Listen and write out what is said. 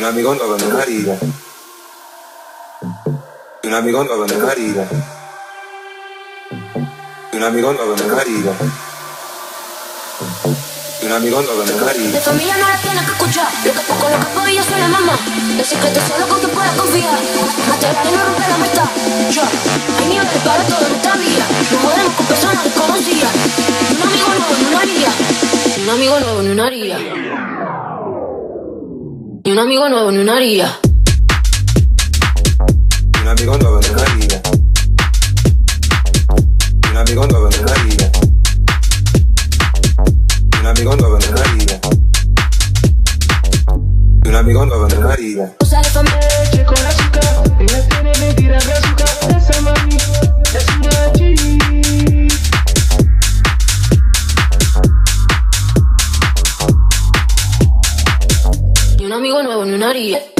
un amigo lo abandonaría. Un amigo lo abandonaría. Un amigo lo abandonaría. Un amigo lo abandonaría. De familia no la tienes que escuchar. Lo que poco, lo que podía soy la mamá. El secreto solo con que puedas confiar. Material y no romper la amistad. Yo, hay niveles para todo en esta vida. No podemos con personas desconocidas. Un amigo no abandonaría. Un amigo no abandonaría. Un amigo nuevo, ni una haría. Un amigo nuevo, ni una haría. Un amigo nuevo, ni una haría. Un amigo nuevo, ni una haría. Ni un amigo nuevo, ni una haría. No sale con leche con la. Ella tiene mentiras Nutty.